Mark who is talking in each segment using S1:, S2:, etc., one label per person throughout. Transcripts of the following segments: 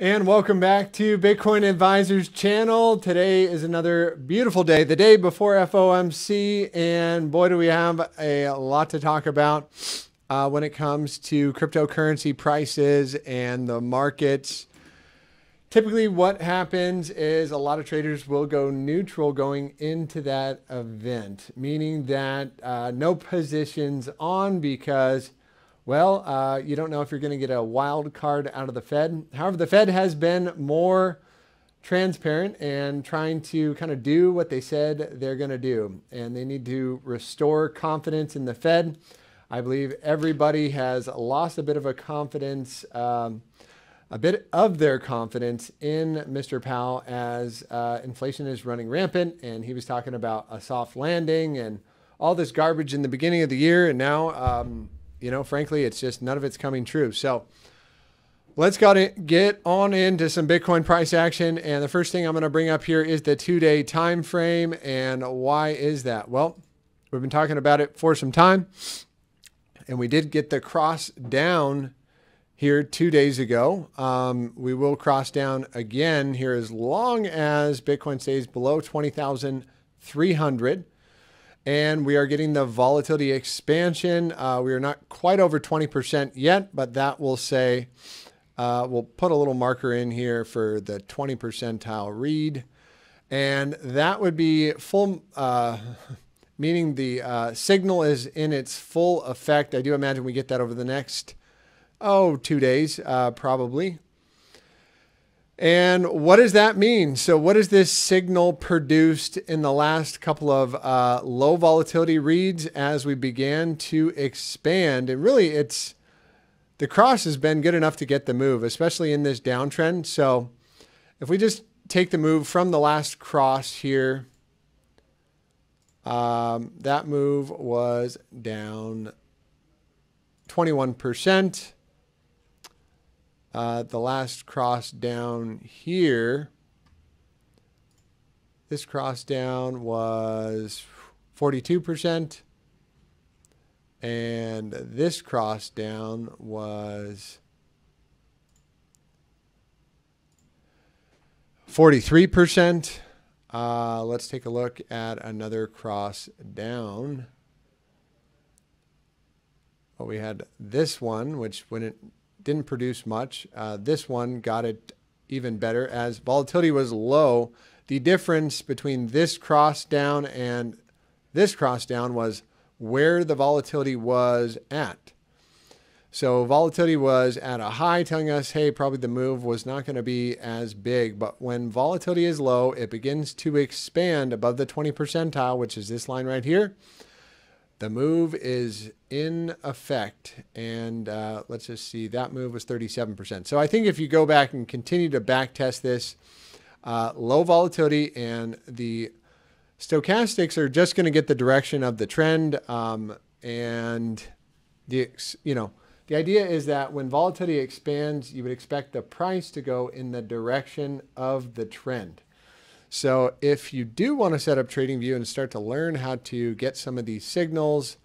S1: And welcome back to Bitcoin Advizers channel. Today is another beautiful day, the day before FOMC, and boy, do we have a lot to talk about uh, when it comes to cryptocurrency prices and the markets. Typically, what happens is a lot of traders will go neutral going into that event, meaning that uh, no positions on because, well, uh, you don't know if you're going to get a wild card out of the Fed. However, the Fed has been more transparent and trying to kind of do what they said they're going to do, and they need to restore confidence in the Fed. I believe everybody has lost a bit of a confidence. Um, a bit of their confidence in Mr. Powell as uh, inflation is running rampant. And he was talking about a soft landing and all this garbage in the beginning of the year. And now, um, you know, frankly, it's just none of it's coming true. So let's got to get on into some Bitcoin price action. And the first thing I'm going to bring up here is the two day time frame. And why is that? Well, we've been talking about it for some time. And we did get the cross down here two days ago. Um, we will cross down again here as long as Bitcoin stays below 20,300. And we are getting the volatility expansion. Uh, we are not quite over 20% yet, but that will say, uh, we'll put a little marker in here for the 20 percentile read. And that would be full, uh, meaning the uh, signal is in its full effect. I do imagine we get that over the next oh, two days, uh, probably. And what does that mean? So, what is this signal produced in the last couple of uh, low volatility reads as we began to expand? And really, it's the cross has been good enough to get the move, especially in this downtrend. So, if we just take the move from the last cross here, um, that move was down 21%. Uh, the last cross down here, this cross down was 42%. And this cross down was 43%. Uh, let's take a look at another cross down. Well, we had this one, which when it didn't produce much. Uh, this one got it even better as volatility was low. The difference between this cross down and this cross down was where the volatility was at. So volatility was at a high, telling us, hey, probably the move was not going to be as big. But when volatility is low, it begins to expand above the 20 percentile, which is this line right here. The move is in effect. And uh, let's just see, that move was 37%. So I think if you go back and continue to back test this, uh, low volatility and the stochastics are just going to get the direction of the trend. Um, and the, you know, the idea is that when volatility expands, you would expect the price to go in the direction of the trend. So if you do want to set up TradingView and start to learn how to get some of these signals,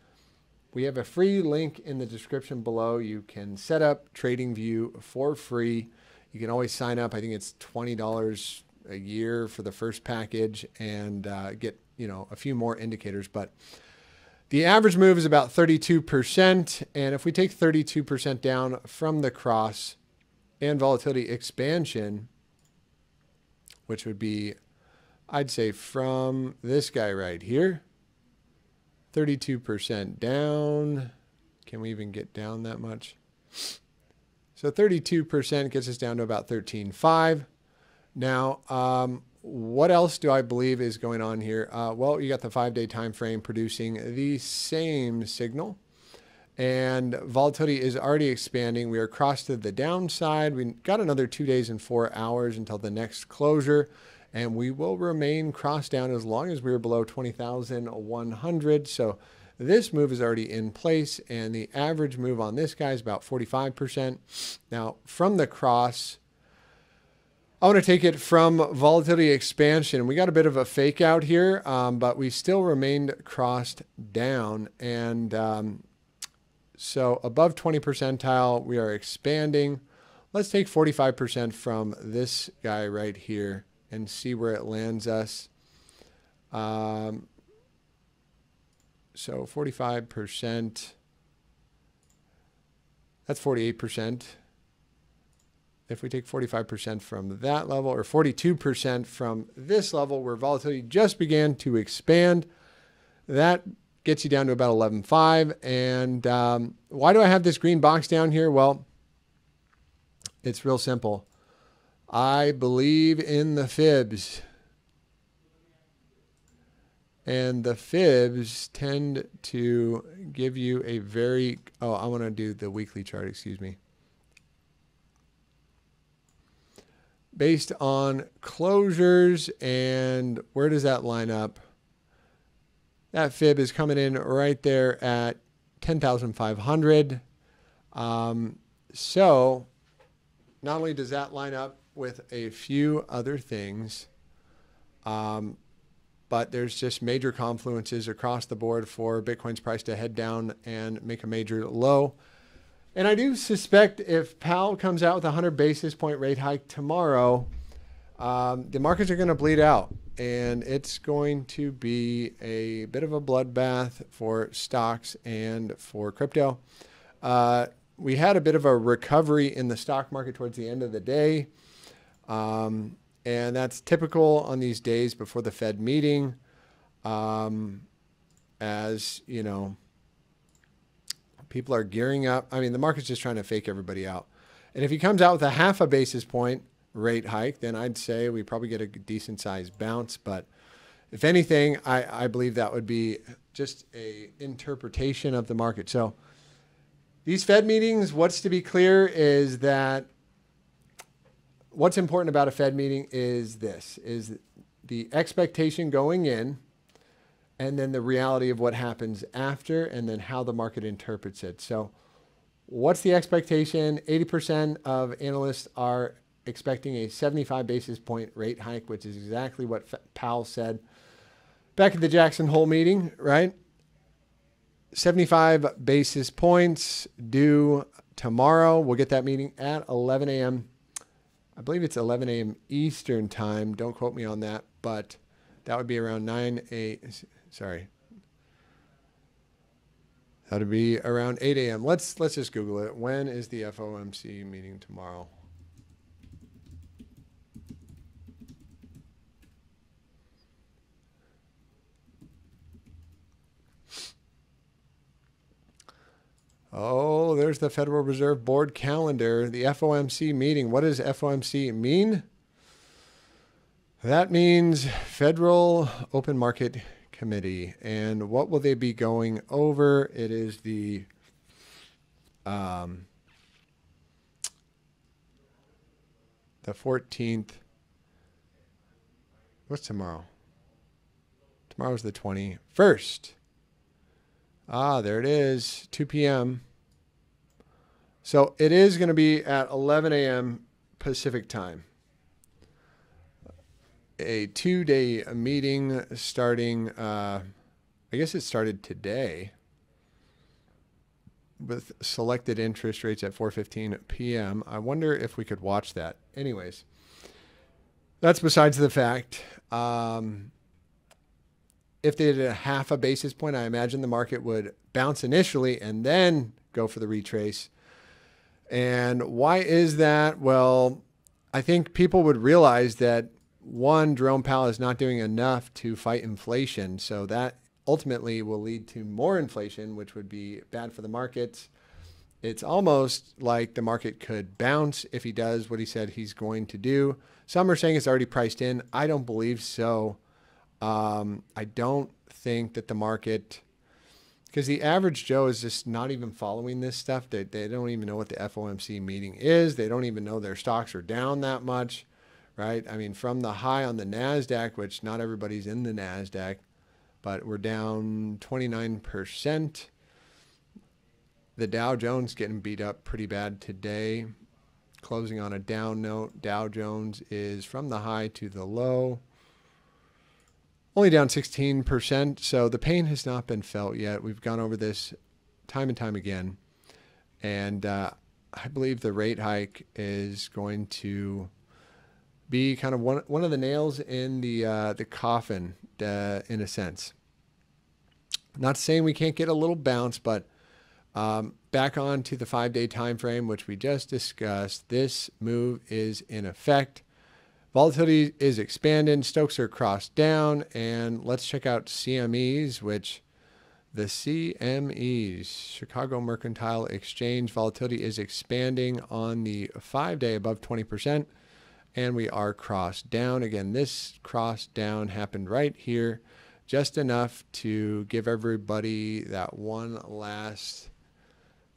S1: we have a free link in the description below. You can set up TradingView for free. You can always sign up. I think it's $20 a year for the first package and uh, get, you know, a few more indicators, but the average move is about 32%. And if we take 32% down from the cross and volatility expansion, which would be I'd say from this guy right here, 32% down. Can we even get down that much? So 32% gets us down to about 13.5. Now, um, what else do I believe is going on here? Uh, well, you got the five-day time frame producing the same signal. And volatility is already expanding. We are crossed to the downside. We got another two days and four hours until the next closure and we will remain cross down as long as we're below 20,100. So this move is already in place and the average move on this guy is about 45%. Now from the cross, I want to take it from volatility expansion. We got a bit of a fake out here, um, but we still remained crossed down. And um, so above 20 percentile, we are expanding. let's take 45% from this guy right here and see where it lands us. Um, so 45%, that's 48%. If we take 45% from that level or 42% from this level where volatility just began to expand, that gets you down to about 11.5. And um, why do I have this green box down here? Well, it's real simple. I believe in the fibs. And the fibs tend to give you a very, oh, I want to do the weekly chart, excuse me. Based on closures and where does that line up? That fib is coming in right there at 10,500. Um, so not only does that line up with a few other things, um, but there's just major confluences across the board for Bitcoin's price to head down and make a major low. And I do suspect if Powell comes out with a 100 basis point rate hike tomorrow, um, the markets are going to bleed out and it's going to be a bit of a bloodbath for stocks and for crypto. Uh, we had a bit of a recovery in the stock market towards the end of the day. Um, and that's typical on these days before the Fed meeting. Um, as you know, people are gearing up. I mean, the market's just trying to fake everybody out. And if he comes out with a half a basis point rate hike, then I'd say we probably get a decent sized bounce. But if anything, I, I believe that would be just a interpretation of the market. So these Fed meetings, what's to be clear is that what's important about a Fed meeting is this is the expectation going in and then the reality of what happens after and then how the market interprets it. So what's the expectation? 80% of analysts are expecting a 75 basis point rate hike, which is exactly what Powell said back at the Jackson Hole meeting, right? 75 basis points due tomorrow. We'll get that meeting at 11 a.m. I believe it's 11 a.m. Eastern time. Don't quote me on that, but that would be around 9 a. Sorry, that would be around 8 a.m. Let's let's just Google it. When is the FOMC meeting tomorrow? Oh, there's the Federal Reserve Board calendar, the FOMC meeting. What does FOMC mean? That means Federal Open Market Committee. And what will they be going over? It is the um, the 14th. What's tomorrow? Tomorrow's the 21st. Ah, there it is, 2 p.m. So it is going to be at 11 a.m. Pacific time. A two day meeting starting, uh, I guess it started today with selected interest rates at 4:15 p.m. I wonder if we could watch that. Anyways, that's besides the fact. Um, if they did a half a basis point, I imagine the market would bounce initially and then go for the retrace. And why is that? Well, I think people would realize that one, Jerome Powell is not doing enough to fight inflation. So that ultimately will lead to more inflation, which would be bad for the markets. It's almost like the market could bounce if he does what he said he's going to do. Some are saying it's already priced in. I don't believe so. Um, I don't think that the market, because the average Joe is just not even following this stuff. They, they don't even know what the FOMC meeting is. They don't even know their stocks are down that much, right? I mean, from the high on the NASDAQ, which not everybody's in the NASDAQ, but we're down 29%. The Dow Jones getting beat up pretty bad today. Closing on a down note. Dow Jones is from the high to the low only down 16%. So the pain has not been felt yet. We've gone over this time and time again. And uh, I believe the rate hike is going to be kind of one one of the nails in the uh, the coffin, uh, in a sense. Not saying we can't get a little bounce, but um, back on to the five day time frame, which we just discussed. This move is in effect. Volatility is expanding. Stochs are crossed down, and let's check out CMEs, which the CMEs, Chicago Mercantile Exchange, volatility is expanding on the five day above 20% and we are crossed down. Again, this cross down happened right here, just enough to give everybody that one last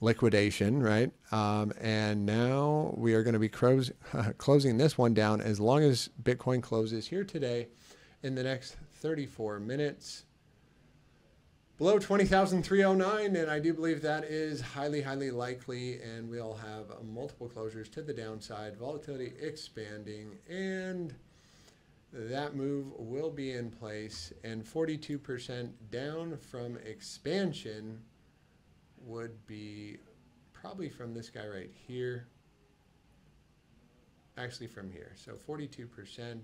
S1: liquidation, right? Um, and now we are going to be close, closing this one down as long as Bitcoin closes here today in the next 34 minutes below 20,309, and I do believe that is highly, highly likely, and we'll have multiple closures to the downside, volatility expanding, and that move will be in place, and 42% down from expansion would be probably from this guy right here, actually from here. So 42%.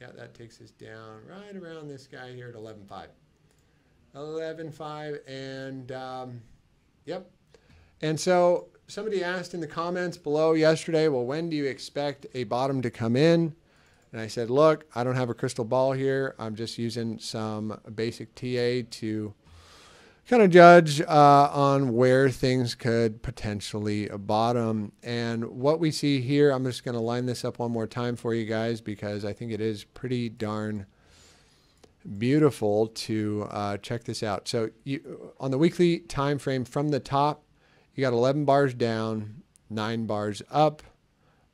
S1: Yeah, that takes us down right around this guy here at 11.5. 11.5 and um, yep. And so somebody asked in the comments below yesterday, well, when do you expect a bottom to come in? And I said, look, I don't have a crystal ball here. I'm just using some basic TA to kind of judge uh, on where things could potentially bottom. And what we see here, I'm just going to line this up one more time for you guys because I think it is pretty darn beautiful to uh, check this out. So you, on the weekly time frame from the top, you got 11 bars down, 9 bars up,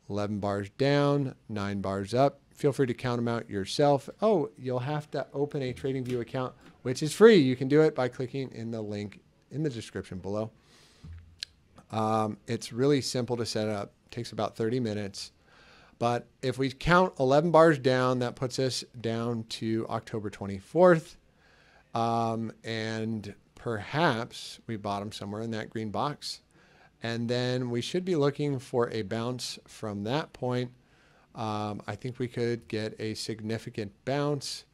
S1: 11 bars down, 9 bars up. Feel free to count them out yourself. Oh, you'll have to open a TradingView account, which is free. You can do it by clicking in the link in the description below. Um, it's really simple to set up. Takes about 30 minutes. But if we count 11 bars down, that puts us down to October 24th. Um, and perhaps we bottom somewhere in that green box. And then we should be looking for a bounce from that point. Um, I think we could get a significant bounce,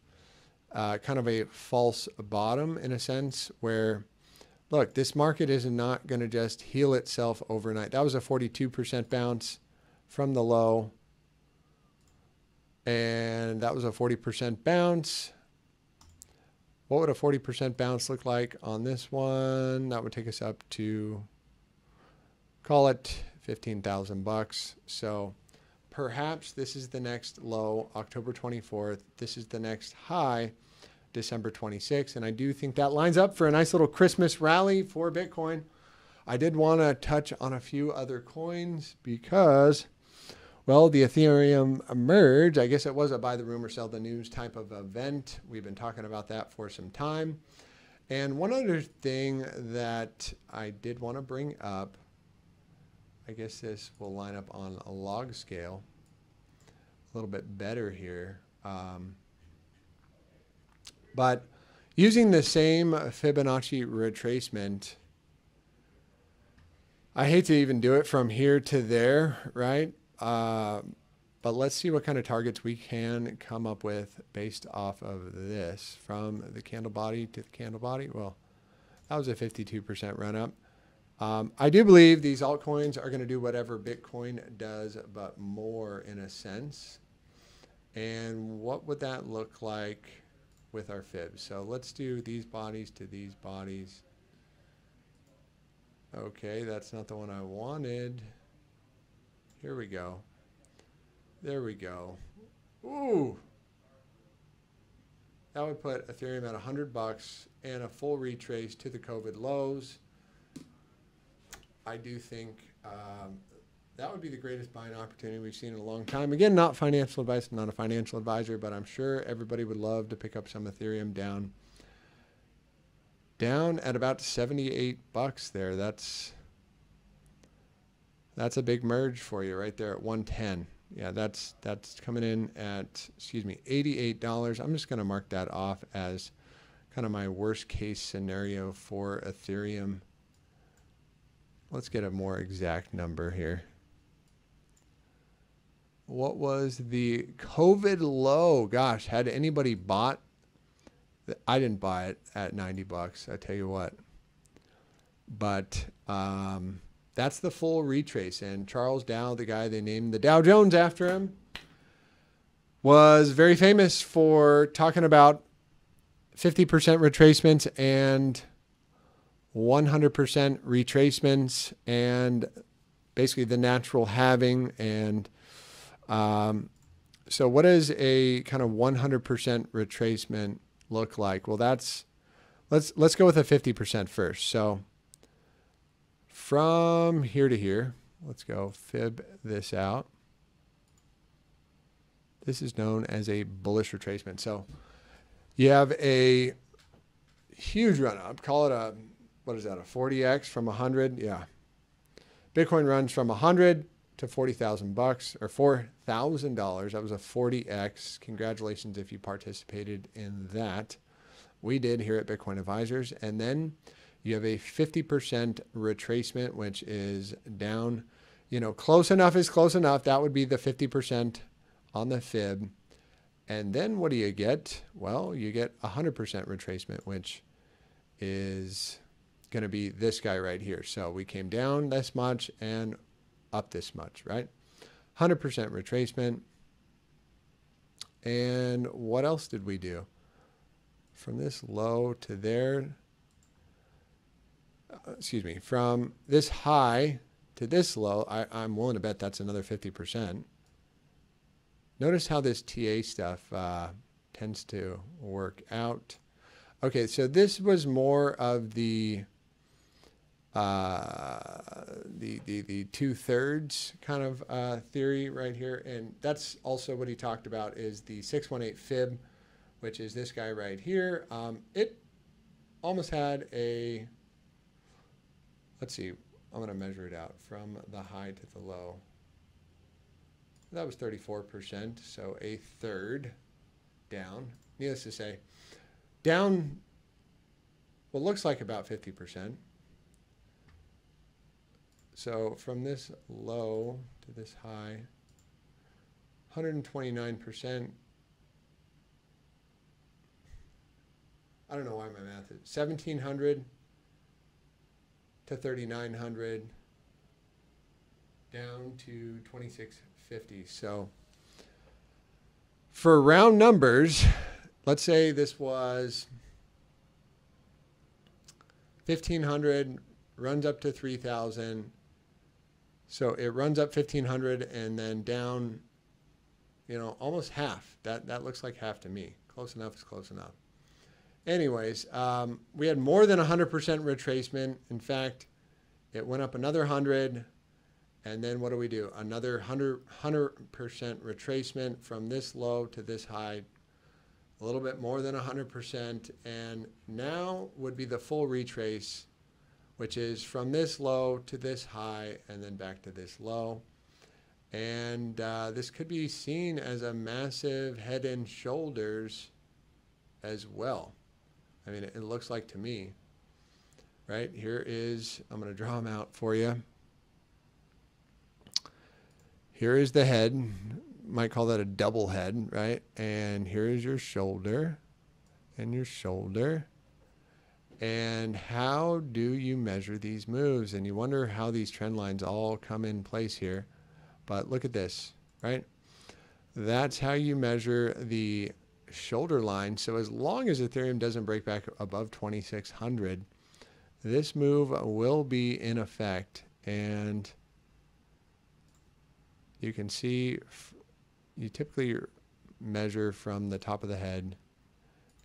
S1: uh, kind of a false bottom in a sense, where look, this market is not going to just heal itself overnight. That was a 42% bounce from the low and that was a 40% bounce. What would a 40% bounce look like on this one? That would take us up to call it 15,000 bucks. So perhaps this is the next low, October 24th. This is the next high, December 26th. And I do think that lines up for a nice little Christmas rally for Bitcoin. I did want to touch on a few other coins because well, the Ethereum merge, I guess it was a buy the rumor, sell the news type of event. We've been talking about that for some time. And one other thing that I did want to bring up, I guess this will line up on a log scale a little bit better here. Um, but using the same Fibonacci retracement, I hate to even do it from here to there, right? Uh, but let's see what kind of targets we can come up with based off of this from the candle body to the candle body. Well, that was a 52% run up. Um, I do believe these altcoins are going to do whatever Bitcoin does, but more in a sense. And what would that look like with our fibs? So let's do these bodies to these bodies. Okay, that's not the one I wanted. Here we go. There we go. Ooh. That would put Ethereum at 100 bucks and a full retrace to the COVID lows. I do think um, that would be the greatest buying opportunity we've seen in a long time. Again, not financial advice, I'm not a financial advisor, but I'm sure everybody would love to pick up some Ethereum down down at about 78 bucks there. That's that's a big merge for you right there at 110. Yeah, that's that's coming in at excuse me, $88. I'm just going to mark that off as kind of my worst case scenario for Ethereum. Let's get a more exact number here. What was the COVID low? Gosh, had anybody bought? I didn't buy it at 90 bucks. I tell you what. But um, that's the full retrace. And Charles Dow, the guy they named the Dow Jones after him, was very famous for talking about 50% retracements and 100% retracements and basically the natural halving and um, so what does a kind of 100% retracement look like? Well that's let's let's go with a 50% first. So from here to here let's go fib this out. This is known as a bullish retracement. So you have a huge run up call it a what is that, a 40x from 100? Yeah. Bitcoin runs from 100 to 40,000 bucks or $4,000. That was a 40x. Congratulations if you participated in that. We did here at Bitcoin Advizers. And then you have a 50% retracement, which is down, you know, close enough is close enough. That would be the 50% on the fib. And then what do you get? Well, you get 100% retracement, which is going to be this guy right here. So we came down this much and up this much, right? 100% retracement. And what else did we do? From this low to there, uh, excuse me, from this high to this low, I, I'm willing to bet that's another 50%. Notice how this TA stuff uh, tends to work out. Okay, so this was more of the uh, the, the, the two thirds kind of uh, theory right here. And that's also what he talked about is the 618 fib, which is this guy right here. Um, it almost had a, let's see, I'm going to measure it out from the high to the low. That was 34%, so a third down. Needless to say, down what looks like about 50%. So from this low to this high, 129%. I don't know why my math is 1700 to 3900 down to 2650. So for round numbers, let's say this was 1500 runs up to 3000 so it runs up 1500 and then down, you know, almost half. That, that looks like half to me. Close enough is close enough. Anyways, um, we had more than 100% retracement. In fact, it went up another 100. And then what do we do? Another 100, 100% retracement from this low to this high, a little bit more than 100%. And now would be the full retrace which is from this low to this high and then back to this low. And uh, this could be seen as a massive head and shoulders as well. I mean, it, it looks like to me, right? Here is, I'm going to draw them out for you. Here is the head. Might call that a double head, right? And here is your shoulder and your shoulder and how do you measure these moves? And you wonder how these trend lines all come in place here. But look at this, right? That's how you measure the shoulder line. So as long as Ethereum doesn't break back above 2600, this move will be in effect. And you can see you typically measure from the top of the head.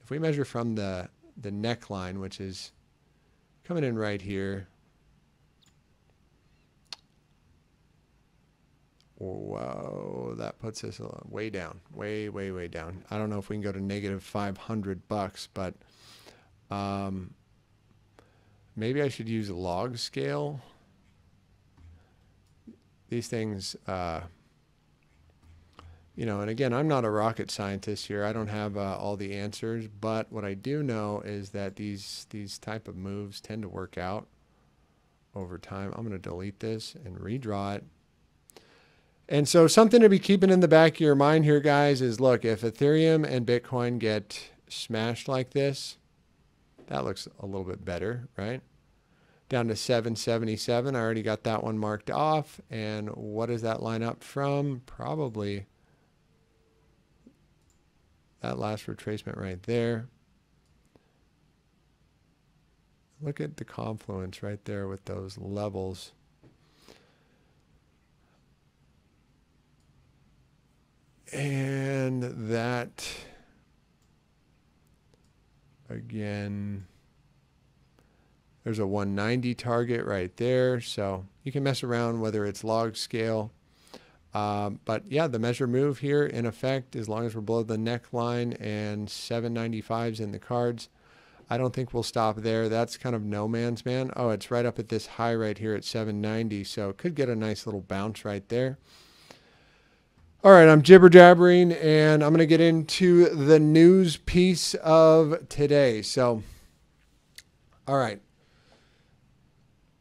S1: If we measure from the the neckline, which is coming in right here. Whoa, that puts us way down, way, way, way down. I don't know if we can go to negative 500 bucks, but um, maybe I should use a log scale. These things, uh, you know, and again, I'm not a rocket scientist here. I don't have uh, all the answers, but what I do know is that these these type of moves tend to work out over time. I'm going to delete this and redraw it. And so something to be keeping in the back of your mind here, guys, is look, if Ethereum and Bitcoin get smashed like this, that looks a little bit better, right? Down to 777. I already got that one marked off. And what does that line up from? Probably that last retracement right there. Look at the confluence right there with those levels. And that, again, there's a 190 target right there. So you can mess around whether it's log scale. Um, but yeah, the measure move here in effect, as long as we're below the neckline and 795s in the cards, I don't think we'll stop there. That's kind of no man's man. Oh, it's right up at this high right here at 790. So it could get a nice little bounce right there. All right, I'm jibber jabbering and I'm going to get into the news piece of today. So, all right.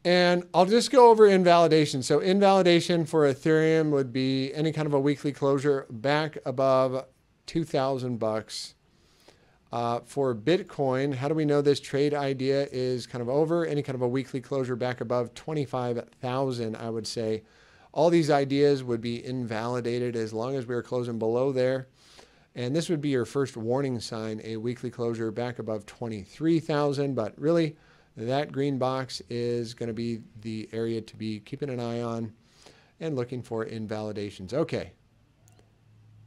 S1: And I'll just go over invalidation. So, invalidation for Ethereum would be any kind of a weekly closure back above 2000 bucks. Uh, for Bitcoin, how do we know this trade idea is kind of over? Any kind of a weekly closure back above 25,000, I would say all these ideas would be invalidated as long as we are closing below there. And this would be your first warning sign, a weekly closure back above 23,000. But really, that green box is going to be the area to be keeping an eye on and looking for invalidations. Okay.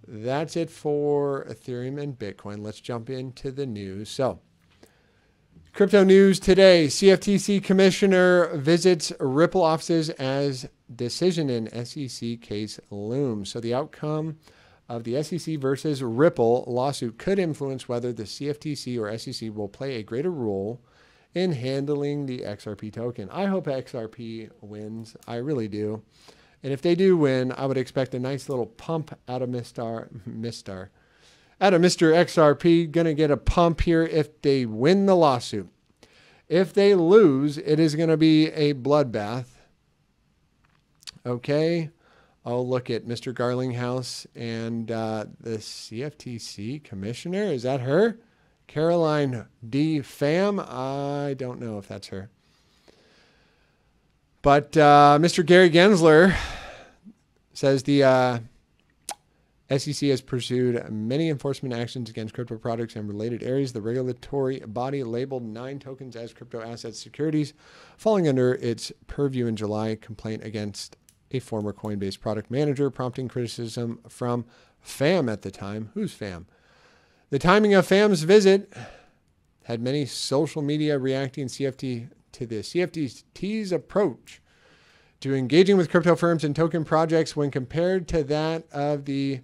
S1: That's it for Ethereum and Bitcoin. Let's jump into the news. So, Crypto news today CFTC commissioner visits Ripple offices as decision in SEC case looms. So, the outcome of the SEC versus Ripple lawsuit could influence whether the CFTC or SEC will play a greater role in handling the XRP token. I hope XRP wins. I really do. And if they do win, I would expect a nice little pump out of out of Mr. XRP. Going to get a pump here if they win the lawsuit. If they lose, it is going to be a bloodbath. Okay. I'll look at Mr. Garlinghouse and uh, the CFTC commissioner. Is that her? Caroline D. Pham? I don't know if that's her. But uh, Mr. Gary Gensler says the uh, SEC has pursued many enforcement actions against crypto products and related areas. The regulatory body labeled nine tokens as crypto asset securities, falling under its purview in July complaint against a former Coinbase product manager, prompting criticism from Pham at the time. Who's Pham? The timing of Pham's visit had many social media reacting CFT to the CFTC's approach to engaging with crypto firms and token projects when compared to that of the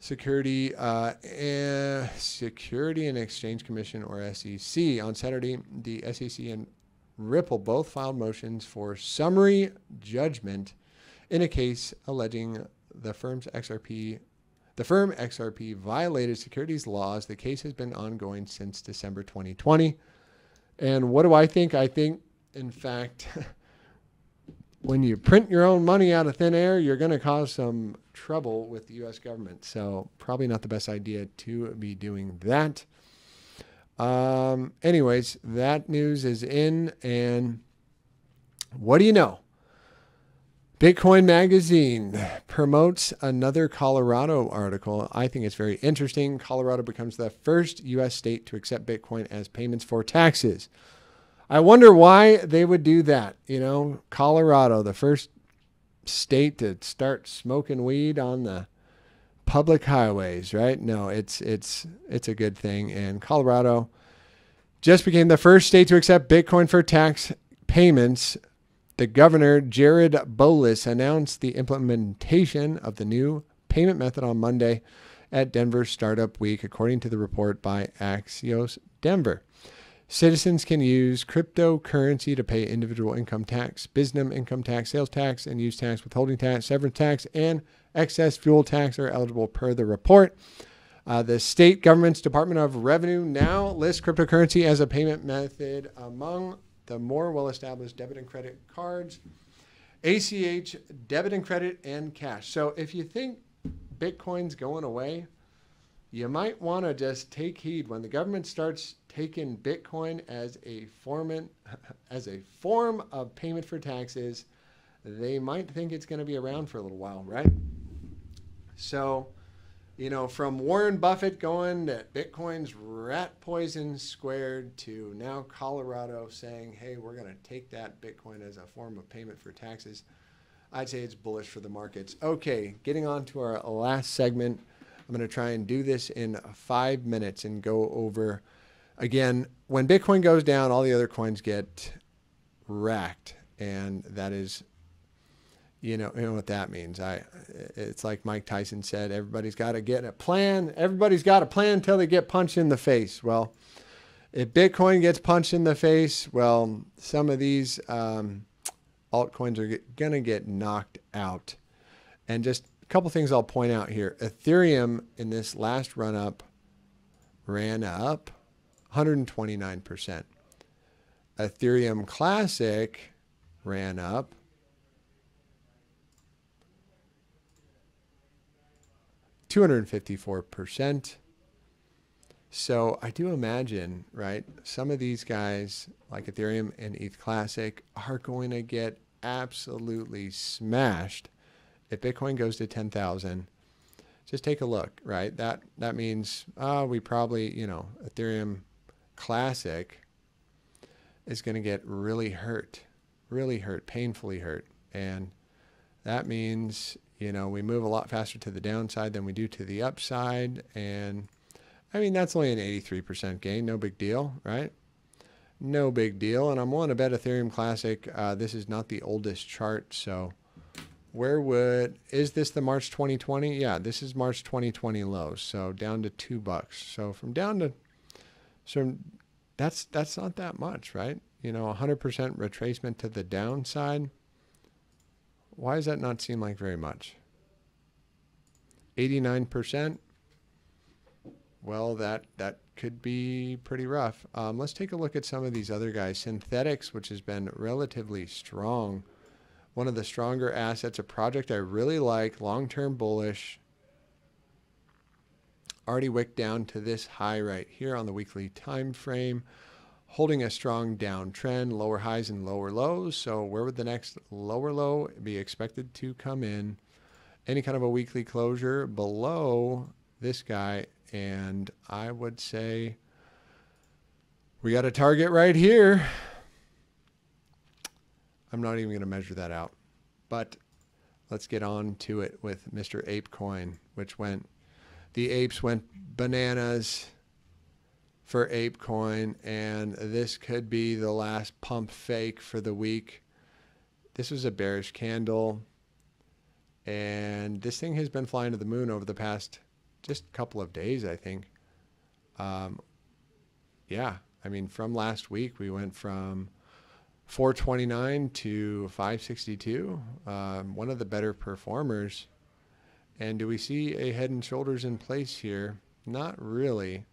S1: Security, uh, uh, Security and Exchange Commission, or SEC. On Saturday, the SEC and Ripple both filed motions for summary judgment in a case alleging the firm's XRP, the firm XRP violated securities laws. The case has been ongoing since December 2020. And what do I think? I think, in fact, when you print your own money out of thin air, you're going to cause some trouble with the U.S. government. So probably not the best idea to be doing that. Um, anyways, that news is in, and what do you know? Bitcoin Magazine promotes another Colorado article. I think it's very interesting. Colorado becomes the first U.S. state to accept Bitcoin as payments for taxes. I wonder why they would do that. You know, Colorado, the first state to start smoking weed on the public highways, right? No, it's it's it's a good thing. And Colorado just became the first state to accept Bitcoin for tax payments. The governor, Jared Polis, announced the implementation of the new payment method on Monday at Denver Startup Week, according to the report by Axios Denver. Citizens can use cryptocurrency to pay individual income tax, business income tax, sales tax, and use tax, withholding tax, severance tax, and excess fuel tax are eligible per the report. Uh, the state government's Department of Revenue now lists cryptocurrency as a payment method among the more well established debit and credit cards, ACH, debit and credit, and cash. So if you think Bitcoin's going away, you might want to just take heed when the government starts taking Bitcoin as a form as a form of payment for taxes. They might think it's going to be around for a little while, right? So, you know, from Warren Buffett going that Bitcoin's rat poison squared to now Colorado saying, hey, we're going to take that Bitcoin as a form of payment for taxes. I'd say it's bullish for the markets. Okay, getting on to our last segment. I'm going to try and do this in five minutes and go over again. When Bitcoin goes down, all the other coins get racked, and that is, you know, you know what that means. I, it's like Mike Tyson said, everybody's got to get a plan. Everybody's got a plan until they get punched in the face. Well, if Bitcoin gets punched in the face, well, some of these um, altcoins are going to get knocked out. And just a couple things I'll point out here. Ethereum in this last run up ran up 129%. Ethereum Classic ran up Two hundred and fifty-four percent. So I do imagine, right, some of these guys like Ethereum and ETH Classic are going to get absolutely smashed if Bitcoin goes to 10,000, just take a look, right? That that means uh, we probably, you know, Ethereum Classic is going to get really hurt, really hurt, painfully hurt. And that means, you know, we move a lot faster to the downside than we do to the upside. And I mean, that's only an 83% gain, no big deal, right? No big deal. And I'm willing to bet Ethereum Classic, uh, this is not the oldest chart, so where would is this the March 2020? Yeah, this is March 2020 lows. So down to two bucks. So from down to so that's that's not that much, right? You know, 100% retracement to the downside. Why does that not seem like very much? 89%. Well, that that could be pretty rough. Um, let's take a look at some of these other guys. Synthetix, which has been relatively strong one of the stronger assets, a project I really like, long-term bullish. Already wicked down to this high right here on the weekly time frame, holding a strong downtrend, lower highs and lower lows. So where would the next lower low be expected to come in? Any kind of a weekly closure below this guy, and I would say we got a target right here. I'm not even going to measure that out. But let's get on to it with Mr. ApeCoin, which went, the apes went bananas for ApeCoin, and this could be the last pump fake for the week. This was a bearish candle, and this thing has been flying to the moon over the past just couple of days, I think. Um, yeah, I mean, from last week, we went from 429 to 562, um, one of the better performers. And do we see a head and shoulders in place here? Not really.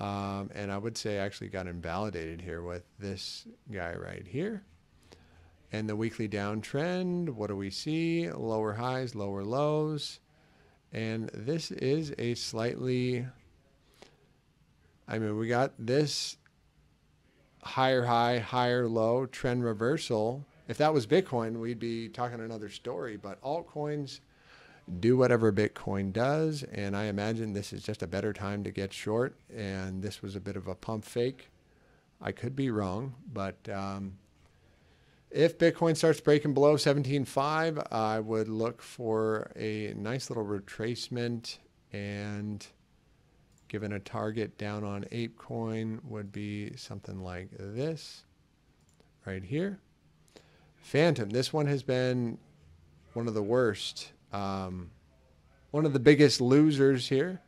S1: Um, and I would say actually got invalidated here with this guy right here. And the weekly downtrend, what do we see? Lower highs, lower lows. And this is a slightly, I mean, we got this higher high, higher low, trend reversal. If that was Bitcoin, we'd be talking another story. But altcoins do whatever Bitcoin does, and I imagine this is just a better time to get short. And this was a bit of a pump fake. I could be wrong, but um, if Bitcoin starts breaking below 17.5, I would look for a nice little retracement and given a target down on ApeCoin would be something like this right here. Fantom, this one has been one of the worst, um, one of the biggest losers here.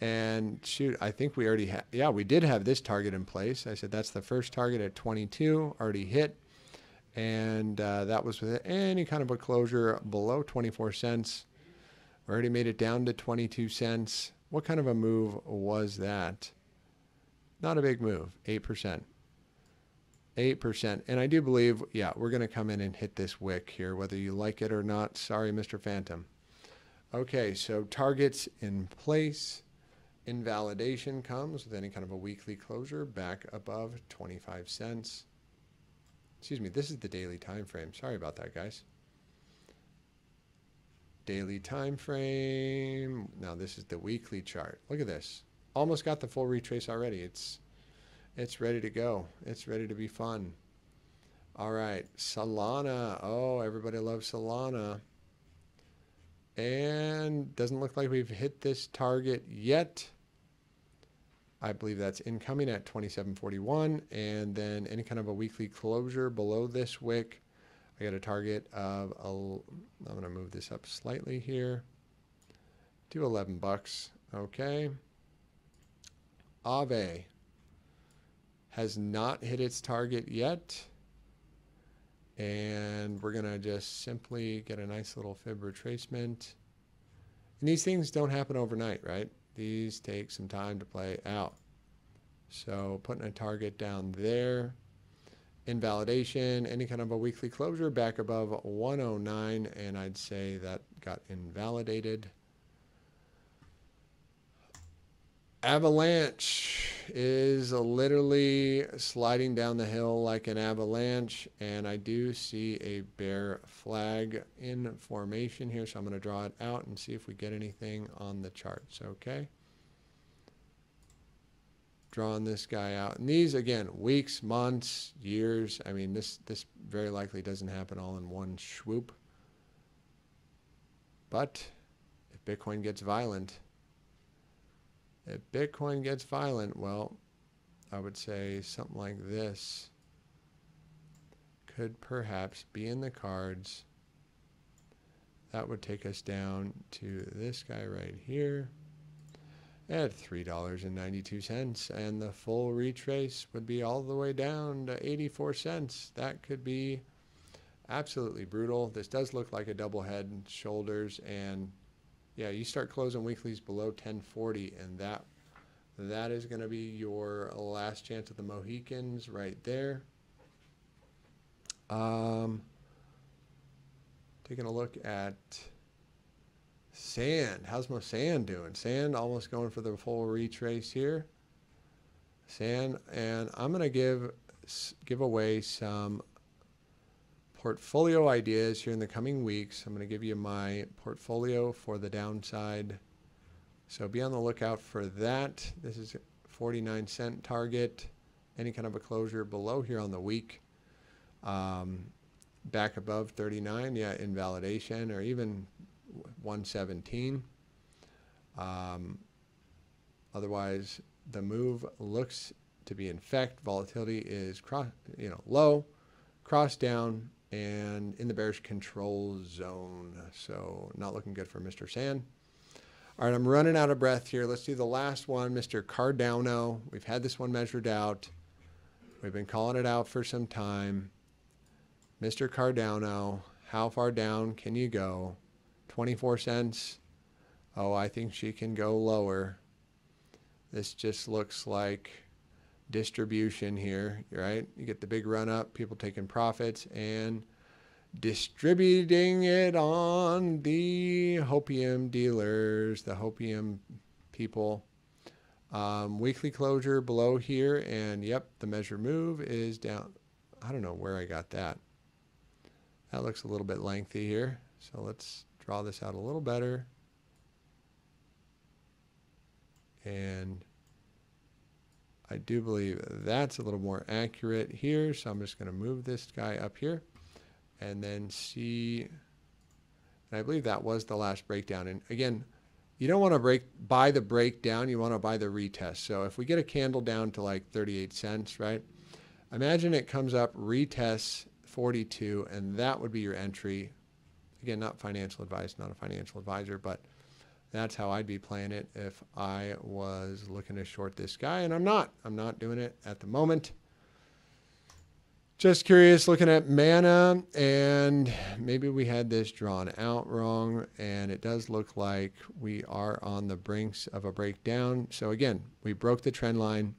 S1: And shoot, I think we already had, yeah, we did have this target in place. I said that's the first target at 22, already hit. And uh, that was with any kind of a closure below 24 cents. We Already made it down to 22 cents. What kind of a move was that? Not a big move, 8%. 8%. And I do believe, yeah, we're going to come in and hit this wick here, whether you like it or not. Sorry, Mr. Fantom. Okay, so targets in place. Invalidation comes with any kind of a weekly closure back above 25 cents. Excuse me, this is the daily time frame. Sorry about that, guys. Daily time frame. Now this is the weekly chart. Look at this. Almost got the full retrace already. It's it's ready to go. It's ready to be fun. All right, Solana. Oh, everybody loves Solana. And doesn't look like we've hit this target yet. I believe that's incoming at 2741. And then any kind of a weekly closure below this wick. I got a target of, I'm going to move this up slightly here. to 11 bucks. Okay. Aave has not hit its target yet. And we're going to just simply get a nice little fib retracement. And these things don't happen overnight, right? These take some time to play out. So putting a target down there. Invalidation, any kind of a weekly closure back above 109. And I'd say that got invalidated. Avalanche is literally sliding down the hill like an avalanche, and I do see a bear flag in formation here, so I'm going to draw it out and see if we get anything on the charts, okay? Drawing this guy out. And these, again, weeks, months, years. I mean, this, this very likely doesn't happen all in one swoop. But if Bitcoin gets violent, if Bitcoin gets violent, well, I would say something like this could perhaps be in the cards. That would take us down to this guy right here at $3.92 and the full retrace would be all the way down to 84 cents. That could be absolutely brutal. This does look like a double head shoulders and yeah, you start closing weeklies below 1040 and that that is going to be your last chance of the Mohicans right there. Um, taking a look at Sand. How's my Sand doing? Sand almost going for the full retrace here. Sand, and I'm going to give give away some portfolio ideas here in the coming weeks. I'm going to give you my portfolio for the downside. So be on the lookout for that. This is 49 cent target. Any kind of a closure below here on the week. Um, back above 39, yeah, invalidation or even 117. Um, otherwise, the move looks to be in fact. Volatility is cross, you know, low, cross down, and in the bearish control zone. So not looking good for Mr. Sand. All right, I'm running out of breath here. Let's do the last one, Mr. Cardano. We've had this one measured out. We've been calling it out for some time. Mr. Cardano, how far down can you go? 24 cents. Oh, I think she can go lower. This just looks like distribution here, right? You get the big run up, people taking profits and distributing it on the hopium dealers, the hopium people. Um, weekly closure below here, and yep, the measure move is down. I don't know where I got that. That looks a little bit lengthy here, so let's draw this out a little better. And I do believe that's a little more accurate here. So I'm just going to move this guy up here and then see. And I believe that was the last breakdown. And again, you don't want to break buy the breakdown. You want to buy the retest. So if we get a candle down to like 38 cents, right? Imagine it comes up, retests 42, and that would be your entry. Again, not financial advice, not a financial advisor, but that's how I'd be playing it if I was looking to short this guy, and I'm not. I'm not doing it at the moment. Just curious, looking at mana, and maybe we had this drawn out wrong, and it does look like we are on the brinks of a breakdown. So again, we broke the trend line.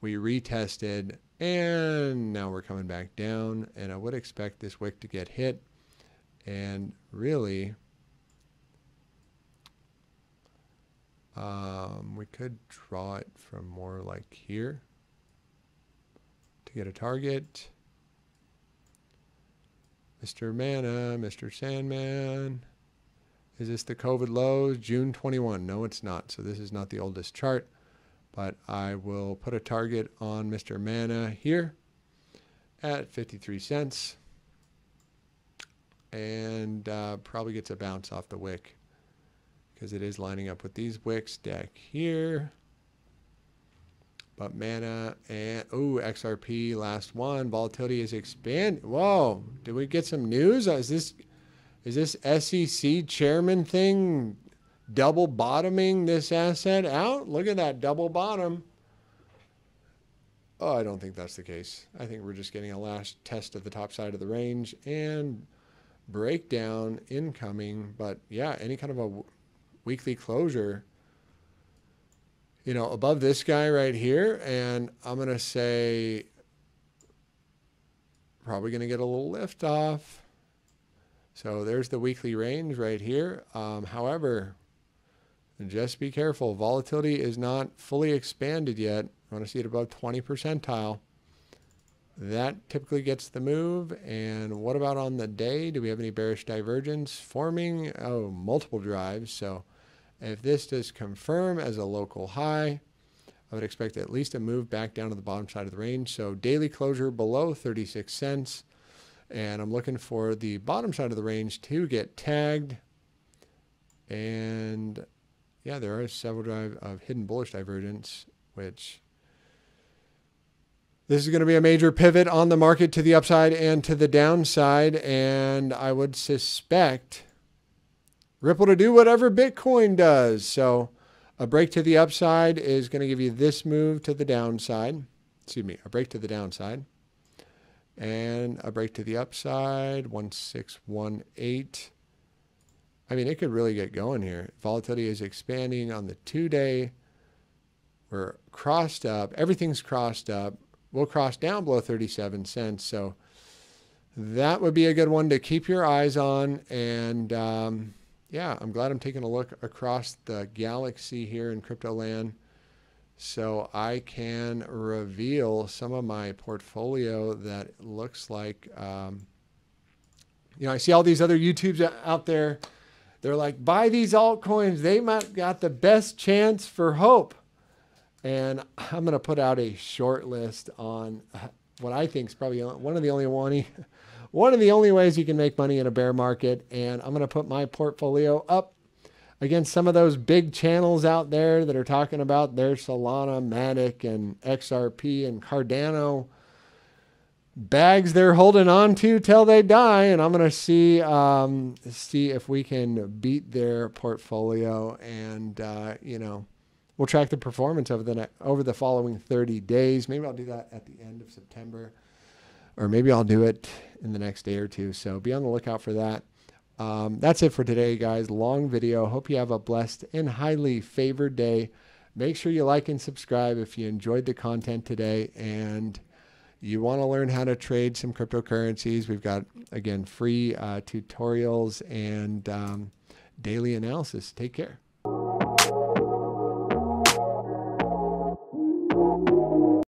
S1: We retested and now we're coming back down and I would expect this wick to get hit and really um, we could draw it from more like here to get a target. Mr. Mana, Mr. Sandman. Is this the COVID lows? June 21. No, it's not. So this is not the oldest chart. But I will put a target on Mr. Mana here at 53 cents. And uh, probably gets a bounce off the wick because it is lining up with these wicks deck here. But mana and oh XRP last one volatility is expand. Whoa! Did we get some news? Uh, is this is this SEC chairman thing double bottoming this asset out? Look at that double bottom. Oh, I don't think that's the case. I think we're just getting a last test of the top side of the range and breakdown incoming. But yeah, any kind of a weekly closure you know, above this guy right here. And I'm going to say probably going to get a little lift off. So there's the weekly range right here. Um, however, just be careful. Volatility is not fully expanded yet. I want to see it above 20 percentile. That typically gets the move. And what about on the day? Do we have any bearish divergence forming? Oh, multiple drives. So if this does confirm as a local high, I would expect at least a move back down to the bottom side of the range. So daily closure below 36 cents. And I'm looking for the bottom side of the range to get tagged. And yeah, there are several drive of hidden bullish divergence, which this is going to be a major pivot on the market to the upside and to the downside. And I would suspect Ripple to do whatever Bitcoin does. So a break to the upside is going to give you this move to the downside. Excuse me, a break to the downside. And a break to the upside, 1618. I mean, it could really get going here. Volatility is expanding on the two-day. We're crossed up. Everything's crossed up. We'll cross down below 37 cents. So that would be a good one to keep your eyes on. And um, yeah, I'm glad I'm taking a look across the galaxy here in crypto land so I can reveal some of my portfolio that looks like, um, you know, I see all these other YouTubes out there. They're like, buy these altcoins. They might got the best chance for hope. And I'm going to put out a short list on what I think is probably one of the only one one of the only ways you can make money in a bear market. And I'm going to put my portfolio up against some of those big channels out there that are talking about their Solana, Matic, and XRP and Cardano bags they're holding on to till they die. And I'm going to see um, see if we can beat their portfolio and, uh, you know, we'll track the performance over the over the following 30 days. Maybe I'll do that at the end of September or maybe I'll do it in the next day or two. So be on the lookout for that. Um, that's it for today, guys. Long video. Hope you have a blessed and highly favored day. Make sure you like and subscribe if you enjoyed the content today and you want to learn how to trade some cryptocurrencies. We've got, again, free uh, tutorials and um, daily analysis. Take care.